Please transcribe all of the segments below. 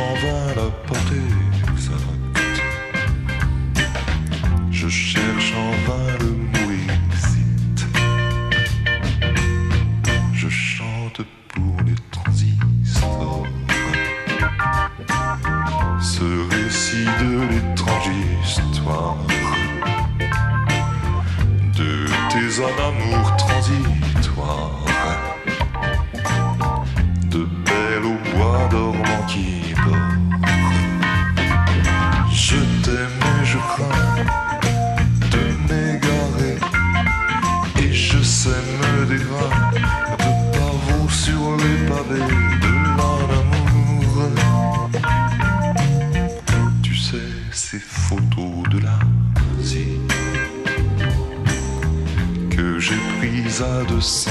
En vain la porter s'arrête. Je cherche en vain le mot exit. Je chante pour les transistors. Ce récit de l'étrange histoire de tes en amour transitoires de belles au bois dormant qui Sème des grains de pavots sur les pavés de l'un amour. Tu sais, ces photos de l'Asie que j'ai prises à 200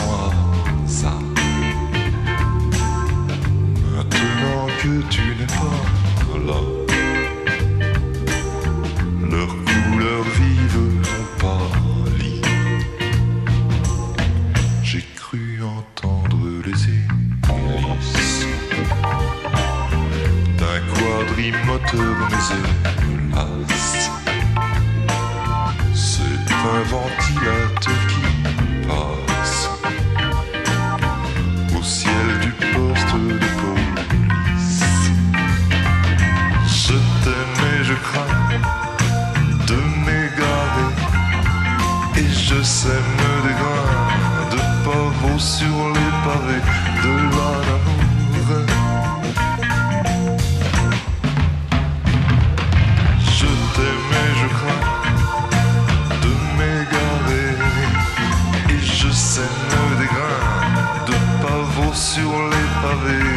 ça. Maintenant que tu n'es pas là, mais hélas, c'est un ventilateur qui passe au ciel du poste de police. Je t'aime et je crains de m'égarer et je sème des grains de pavots sur les pavés de l'amour. love it.